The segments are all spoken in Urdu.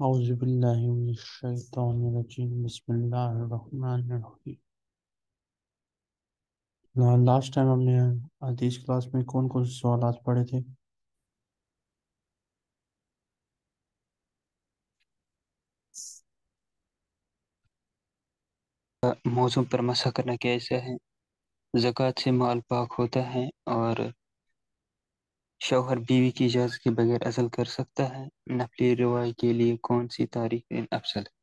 اعوذ باللہ من الشیطان الرجیم بسم اللہ الرحمن الرحیم لاسٹ ٹائم ہم نے حدیث کلاس میں کون کون سے سوالات پڑھے تھے؟ موضوع پر مسا کرنا کیسا ہے۔ زکوٰۃ سے مال پاک ہوتا ہے اور شوہر بیوی کی اجازت کے بغیر اصل کر سکتا ہے۔ نفلی روائی کے لیے کون سی تاریخ افضل؟ ہے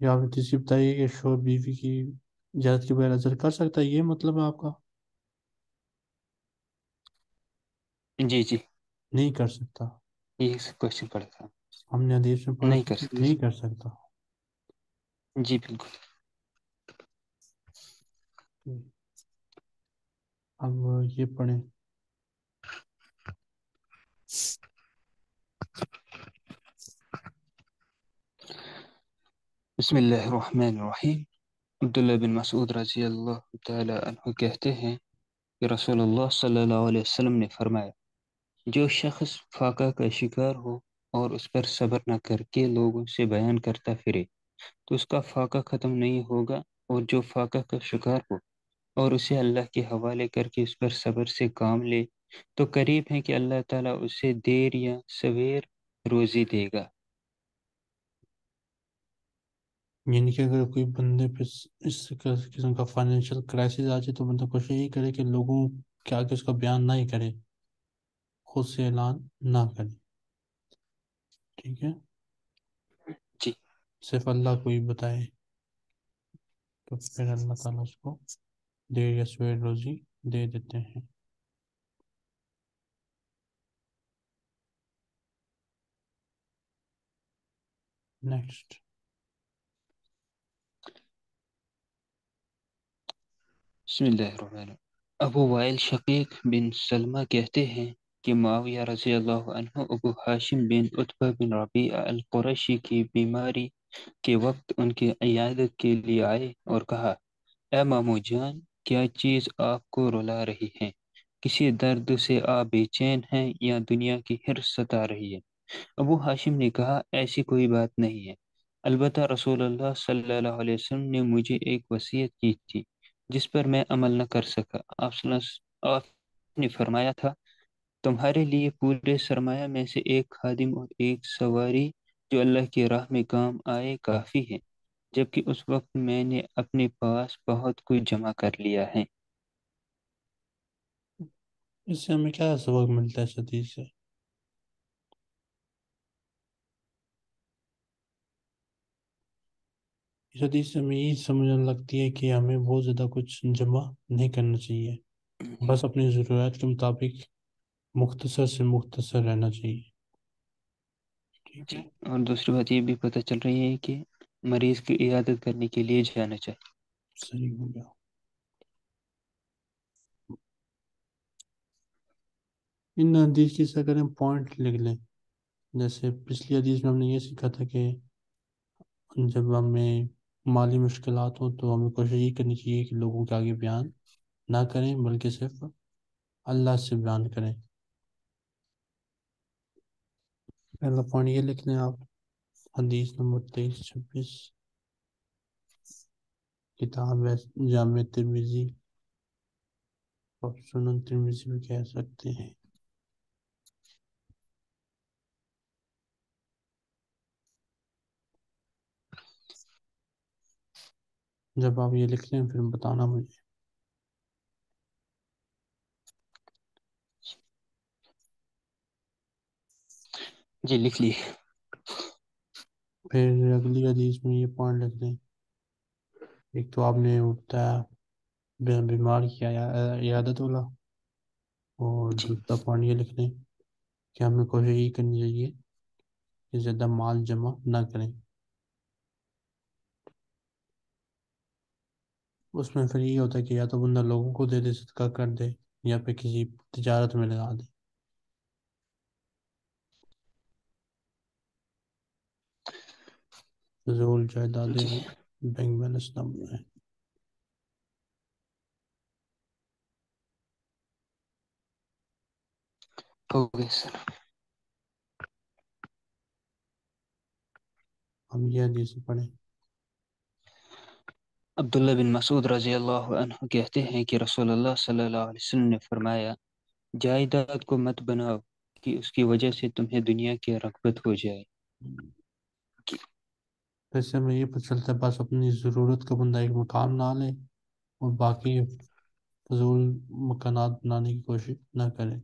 یا آپ تیسری بتائیے کہ شوہر بیوی کی اجازت کے بغیر اثر کر سکتا ہے یہ مطلب ہے آپ کا؟ جی جی۔ نہیں کر سکتا۔ یہ کوشچن پڑا تھا۔ ہم نے حدیث میں پڑھا نہیں کر کہ سکتے نہیں کر سکتا۔ جی بالکل۔ اب یہ پڑھیں۔ بسم اللہ الرحمن الرحیم۔ عبداللہ بن مسعود رضی اللہ تعالی عنہ کہتے ہیں کہ رسول اللہ صلی اللہ علیہ وسلم نے فرمایا، جو شخص فاقہ کا شکار ہو اور اس پر صبر نہ کر کے لوگوں سے بیان کرتا پھرے، تو اس کا فاقہ ختم نہیں ہوگا اور جو فاقہ کا شکار ہو اور اسے اللہ کے حوالے کر کے اس پر صبر سے کام لے، تو قریب ہے کہ اللہ تعالیٰ اسے دیر یا سویر روزی دے گا۔ یعنی کہ اگر کوئی بندے پہ اس قسم کا فائنینشیل کرائسس آ جائے تو بندہ کوشش یہی کرے کہ لوگوں کے آگے اس کا بیان نہ ہی کرے خود سے اعلان نہ کرے۔ ٹھیک ہے؟ جی۔ صرف اللہ کو ہی بتائے تو پھر اللہ تعالیٰ اس کو دیر یا سویر روزی دے دیتے ہیں۔ نیکسٹ بسم اللہ الرحمن ابو وائل شقیق بن سلمہ کہتے ہیں کہ معاویہ رضی اللہ عنہ ابو حاشم بن عطبہ بن ربیع القرشی کی بیماری کے وقت ان کی عیادت کے لیے آئے اور کہا، اے مامو جان، کیا چیز آپ کو رلا رہی ہے؟ کسی درد سے آپ بے چین ہیں یا دنیا کی حرص ستا رہی ہے؟ ابو ہاشم نے کہا، ایسی کوئی بات نہیں ہے۔ البتہ رسول اللہ صلی اللہ علیہ وسلم نے مجھے ایک وصیت کی تھی۔ جس پر میں عمل نہ کر سکا۔ آپ نے فرمایا تھا، تمہارے لیے پورے سرمایہ میں سے ایک خادم اور ایک سواری جو اللہ کی راہ میں کام آئے کافی ہے، جبکہ اس وقت میں نے اپنے پاس بہت کچھ جمع کر لیا ہے۔ اس سے ہمیں کیا سبق ملتا ہے اس سے؟ اس حدیث سے ہمیں یہ سمجھنے لگتی ہے کہ ہمیں بہت زیادہ کچھ جمع نہیں کرنا چاہیے۔ بس اپنی ضرورت کے مطابق مختصر سے مختصر رہنا چاہیے۔ ٹھیک جی ہے اور دوسری بات یہ بھی پتہ چل رہی ہے کہ مریض کی عیادت کرنے کے لیے جانا چاہیے۔ صحیح ہو گیا۔ ان حدیث کی سے ہم پوائنٹ لکھ لیں جیسے پچھلی حدیث میں ہم نے یہ سیکھا تھا کہ جب ہمیں مالی مشکلات ہوں تو ہمیں کوشش یہ کرنی چاہیے کہ لوگوں کے آگے بیان نہ کریں، بلکہ صرف اللہ سے بیان کریں۔ پہلا پوائنٹ یہ لکھ لیں آپ۔ حدیث نمبر تیئیس، چھبیس۔ کتاب ہے جامع ترمیزی اور سنن ترمیزی بھی کہہ سکتے ہیں۔ جب آپ یہ لکھ لیں پھر بتانا مجھے۔ جی لکھ لیے پھر اگلی حدیث میں یہ پوائنٹ لکھ دیں۔ ایک تو آپ نے بتایا بیمار کی عیادت والا اور جی۔ دوسرا پوائنٹ یہ لکھ لیں کہ ہمیں کوشش یہ کرنی چاہیے کہ زیادہ مال جمع نہ کریں۔ اس میں پھر یہ ہوتا ہے کہ یا تو بندہ لوگوں کو دے دے صدقہ کر دے یا پھر کسی تجارت میں لگا دے۔ فضول جائیدادیں جی۔ بینک بیلنس نہ بنائیں۔ سر۔ ہم یہ حدیث پڑھیں۔ عبداللہ بن مسعود رضی اللہ عنہ کہتے ہیں کہ رسول اللہ صلی اللہ علیہ وسلم نے فرمایا، جائیداد کو مت بناؤ کہ اس کی وجہ سے تمہیں دنیا کی رغبت ہو جائے۔ ویسے میں یہ پتہ چلتا ہے، بس اپنی ضرورت کا بندہ ایک مقام نہ لے اور باقی فضول مکانات بنانے کی کوشش نہ کرے۔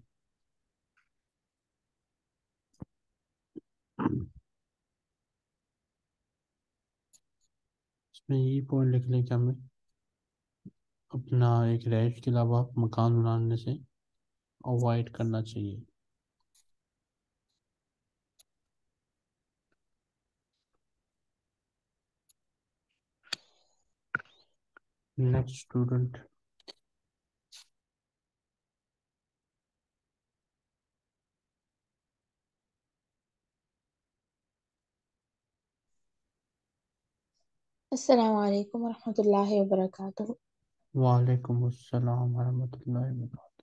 میں یہ پوائنٹ لکھ لیں کہ ہمیں اپنا ایک رہائش کے علاوہ مکان بنانے سے اوائڈ کرنا چاہیے۔ نیکسٹ اسٹوڈنٹ السلام عليكم ورحمة الله وبركاته. وعليكم السلام ورحمة الله وبركاته.